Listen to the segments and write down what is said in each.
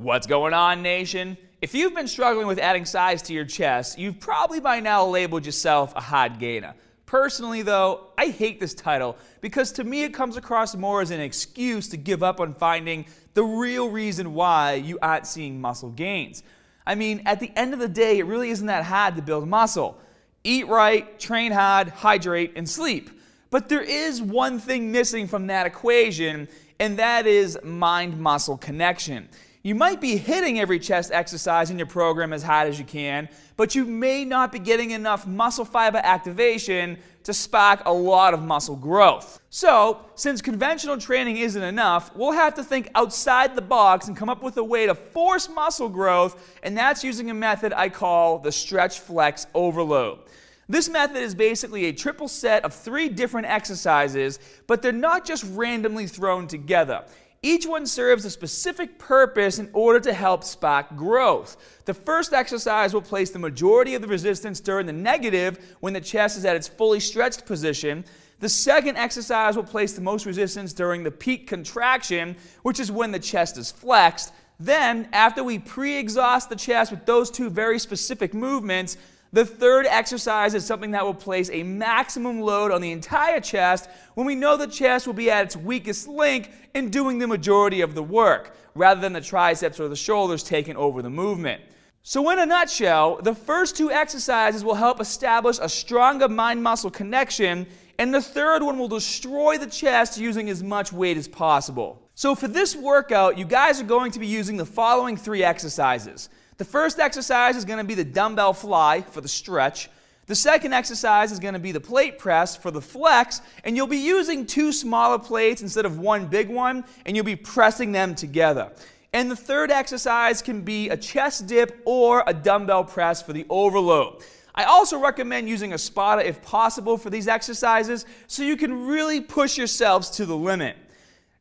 What's going on, nation? If you've been struggling with adding size to your chest, you've probably by now labeled yourself a hard gainer. Personally, though, I hate this title because to me it comes across more as an excuse to give up on finding the real reason why you aren't seeing muscle gains. I mean, at the end of the day, it really isn't that hard to build muscle. Eat right, train hard, hydrate, and sleep. But there is one thing missing from that equation, and that is mind muscle connection. You might be hitting every chest exercise in your program as hard as you can, but you may not be getting enough muscle fiber activation to spark a lot of muscle growth. So, since conventional training isn't enough, we'll have to think outside the box and come up with a way to force muscle growth, and that's using a method I call the stretch flex overload. This method is basically a triple set of three different exercises, but they're not just randomly thrown together. Each one serves a specific purpose in order to help spark growth. The first exercise will place the majority of the resistance during the negative when the chest is at its fully stretched position. The second exercise will place the most resistance during the peak contraction, which is when the chest is flexed. Then, after we pre exhaust the chest with those two very specific movements, the third exercise is something that will place a maximum load on the entire chest when we know the chest will be at its weakest link in doing the majority of the work, rather than the triceps or the shoulders taking over the movement. So, in a nutshell, the first two exercises will help establish a stronger mind muscle connection, and the third one will destroy the chest using as much weight as possible. So, for this workout, you guys are going to be using the following three exercises. The first exercise is going to be the dumbbell fly for the stretch. The second exercise is going to be the plate press for the flex, and you'll be using two smaller plates instead of one big one, and you'll be pressing them together. And the third exercise can be a chest dip or a dumbbell press for the overload. I also recommend using a spotter if possible for these exercises so you can really push yourselves to the limit.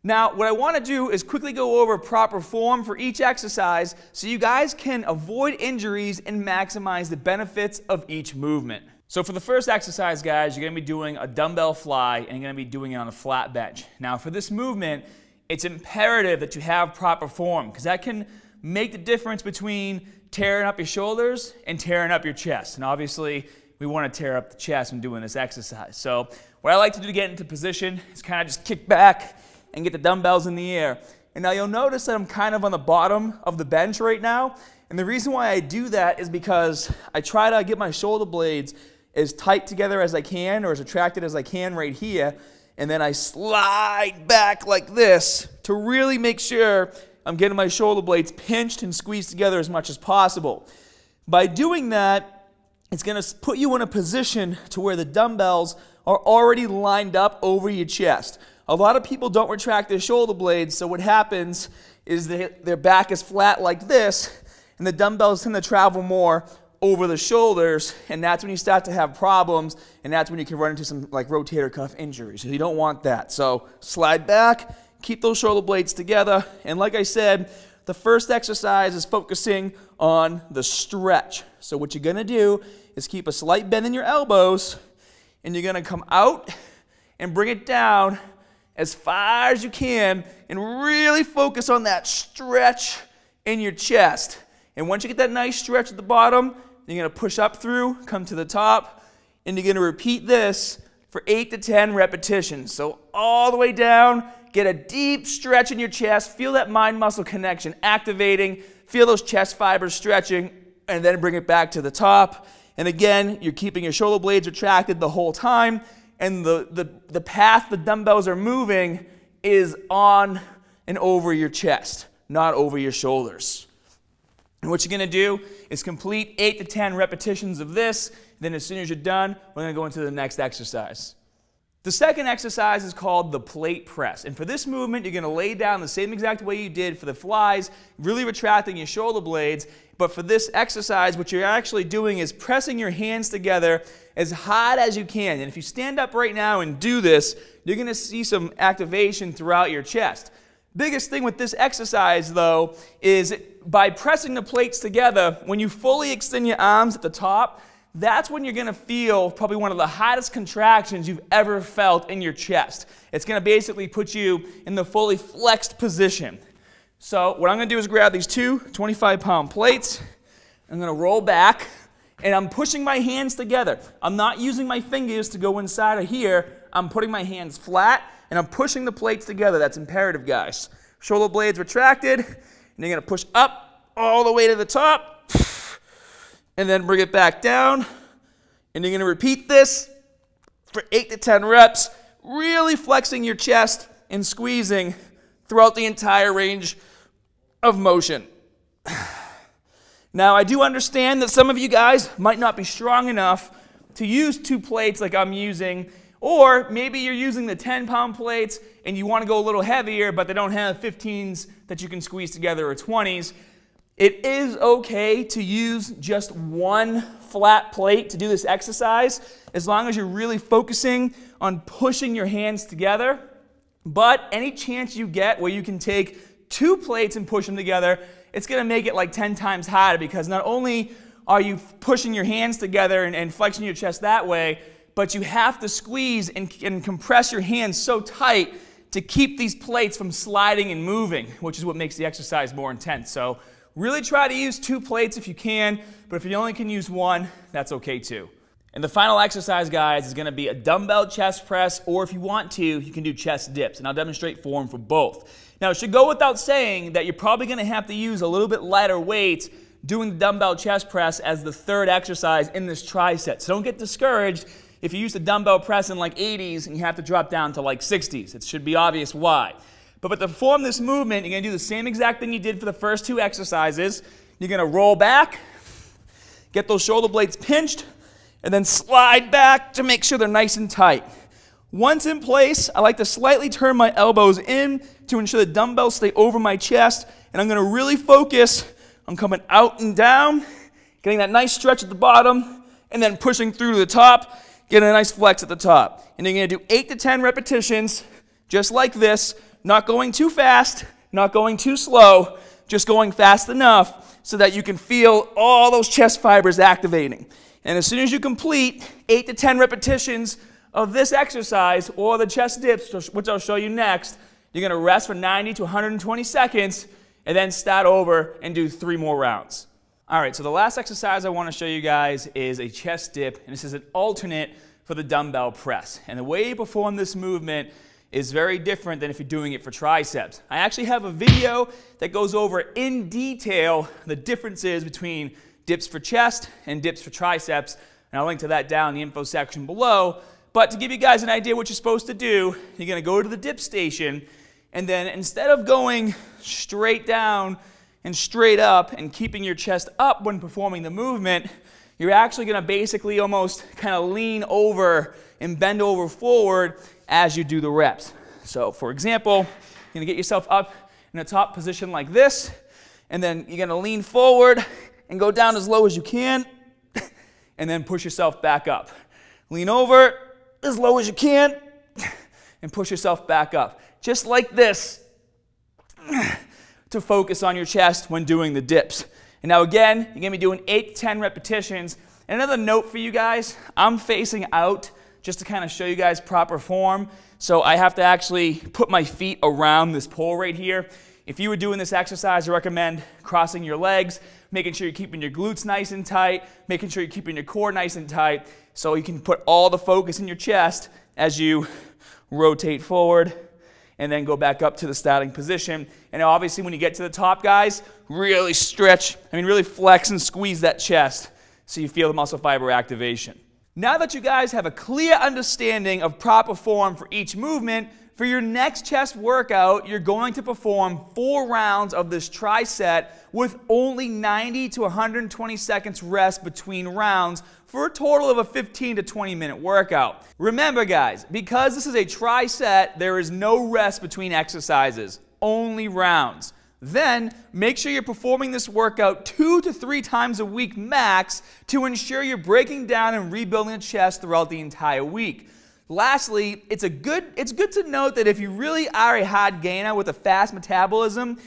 Now, what I want to do is quickly go over proper form for each exercise so you guys can avoid injuries and maximize the benefits of each movement. So for the first exercise, guys, you're going to be doing a dumbbell fly and you're going to be doing it on a flat bench. Now, for this movement, it's imperative that you have proper form because that can make the difference between tearing up your shoulders and tearing up your chest. And obviously, we want to tear up the chest when doing this exercise. So what I like to do to get into position is kind of just kick back and get the dumbbells in the air. And now you'll notice that I'm kind of on the bottom of the bench right now. And the reason why I do that is because I try to get my shoulder blades as tight together as I can or as attracted as I can right here. And then I slide back like this to really make sure I'm getting my shoulder blades pinched and squeezed together as much as possible. By doing that, it's going to put you in a position to where the dumbbells are already lined up over your chest. A lot of people don't retract their shoulder blades, so what happens is they, their back is flat like this, and the dumbbells tend to travel more over the shoulders, and that's when you start to have problems, and that's when you can run into some like rotator cuff injuries. So you don't want that. So slide back, keep those shoulder blades together, and like I said, the first exercise is focusing on the stretch. So what you're gonna do is keep a slight bend in your elbows, and you're gonna come out and bring it down as far as you can and really focus on that stretch in your chest. And once you get that nice stretch at the bottom, you're going to push up through, come to the top, and you're going to repeat this for 8 to 10 repetitions. So all the way down, get a deep stretch in your chest, feel that mind muscle connection activating, feel those chest fibers stretching, and then bring it back to the top. And again, you're keeping your shoulder blades retracted the whole time and the, the, the path the dumbbells are moving is on and over your chest, not over your shoulders. And what you're going to do is complete 8 to 10 repetitions of this. Then, as soon as you're done, we're going to go into the next exercise. The second exercise is called the plate press. And for this movement, you're going to lay down the same exact way you did for the flies, really retracting your shoulder blades. But for this exercise, what you're actually doing is pressing your hands together as hard as you can. And if you stand up right now and do this, you're going to see some activation throughout your chest. Biggest thing with this exercise, though, is by pressing the plates together, when you fully extend your arms at the top, that's when you're going to feel probably one of the hottest contractions you've ever felt in your chest. It's going to basically put you in the fully flexed position. So what I'm going to do is grab these two 25 pound plates. I'm going to roll back and I'm pushing my hands together. I'm not using my fingers to go inside of here. I'm putting my hands flat and I'm pushing the plates together. That's imperative, guys. Shoulder blades retracted, and you're going to push up all the way to the top, and then bring it back down. And you're going to repeat this for 8 to 10 reps, really flexing your chest and squeezing throughout the entire range of motion. Now, I do understand that some of you guys might not be strong enough to use two plates like I'm using, or maybe you're using the 10 pound plates and you want to go a little heavier, but they don't have 15s that you can squeeze together or 20s. It is okay to use just one flat plate to do this exercise as long as you're really focusing on pushing your hands together. But any chance you get where you can take two plates and push them together, it's going to make it like 10 times harder because not only are you pushing your hands together and, and flexing your chest that way, but you have to squeeze and, and compress your hands so tight to keep these plates from sliding and moving, which is what makes the exercise more intense. So really try to use two plates if you can, but if you only can use one, that's okay too. And the final exercise, guys, is going to be a dumbbell chest press, or if you want to, you can do chest dips. And I'll demonstrate form for both. Now, it should go without saying that you're probably going to have to use a little bit lighter weight doing the dumbbell chest press as the third exercise in this tri-set. So don't get discouraged if you use the dumbbell press in like 80s and you have to drop down to like 60s. It should be obvious why. But, but to perform this movement, you're going to do the same exact thing you did for the first two exercises. You're going to roll back, get those shoulder blades pinched, and then slide back to make sure they're nice and tight. Once in place, I like to slightly turn my elbows in to ensure the dumbbells stay over my chest, and I'm going to really focus on coming out and down, getting that nice stretch at the bottom, and then pushing through to the top, getting a nice flex at the top. And you're going to do 8 to 10 repetitions, just like this, not going too fast, not going too slow, just going fast enough so that you can feel all those chest fibers activating. And as soon as you complete 8 to 10 repetitions of this exercise or the chest dips, which I'll show you next, you're going to rest for 90 to 120 seconds and then start over and do three more rounds. All right, so the last exercise I want to show you guys is a chest dip, and this is an alternate for the dumbbell press. And the way you perform this movement is very different than if you're doing it for triceps. I actually have a video that goes over in detail the differences between dips for chest and dips for triceps, and I'll link to that down in the info section below. But to give you guys an idea what you're supposed to do, you're going to go to the dip station, and then instead of going straight down and straight up and keeping your chest up when performing the movement, you're actually going to basically almost kind of lean over and bend over forward as you do the reps. So, for example, you're going to get yourself up in a top position like this, and then you're going to lean forward and go down as low as you can, and then push yourself back up. Lean over, as low as you can and push yourself back up. Just like this to focus on your chest when doing the dips. And now again, you're gonna be doing eight to 10 repetitions. And another note for you guys, I'm facing out just to kind of show you guys proper form. So I have to actually put my feet around this pole right here. If you were doing this exercise, I recommend crossing your legs, making sure you're keeping your glutes nice and tight, making sure you're keeping your core nice and tight, so you can put all the focus in your chest as you rotate forward and then go back up to the starting position. And obviously, when you get to the top, guys, really stretch, I mean, really flex and squeeze that chest so you feel the muscle fiber activation. Now that you guys have a clear understanding of proper form for each movement, for your next chest workout, you're going to perform four rounds of this tri-set with only 90 to 120 seconds rest between rounds for a total of a 15 to 20 minute workout. Remember, guys, because this is a tri-set, there is no rest between exercises, only rounds. Then make sure you're performing this workout two to three times a week max to ensure you're breaking down and rebuilding the chest throughout the entire week. Lastly, it's, a good, it's good to note that if you really are a hard gainer with a fast metabolism,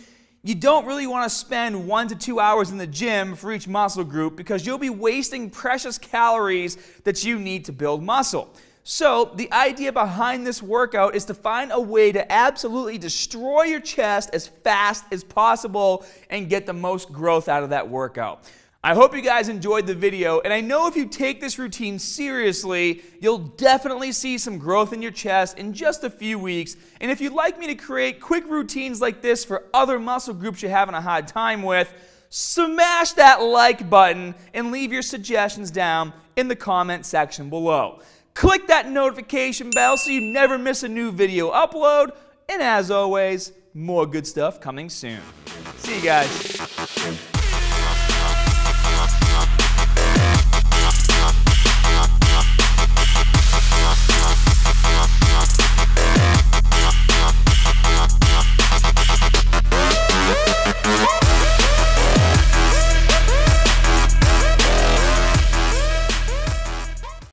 you don't really want to spend one to two hours in the gym for each muscle group because you'll be wasting precious calories that you need to build muscle. So, the idea behind this workout is to find a way to absolutely destroy your chest as fast as possible and get the most growth out of that workout. I hope you guys enjoyed the video, and I know if you take this routine seriously, you'll definitely see some growth in your chest in just a few weeks. And if you'd like me to create quick routines like this for other muscle groups you're having a hard time with, smash that like button and leave your suggestions down in the comment section below. Click that notification bell so you never miss a new video upload. And as always, more good stuff coming soon. See you guys.